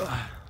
Ugh.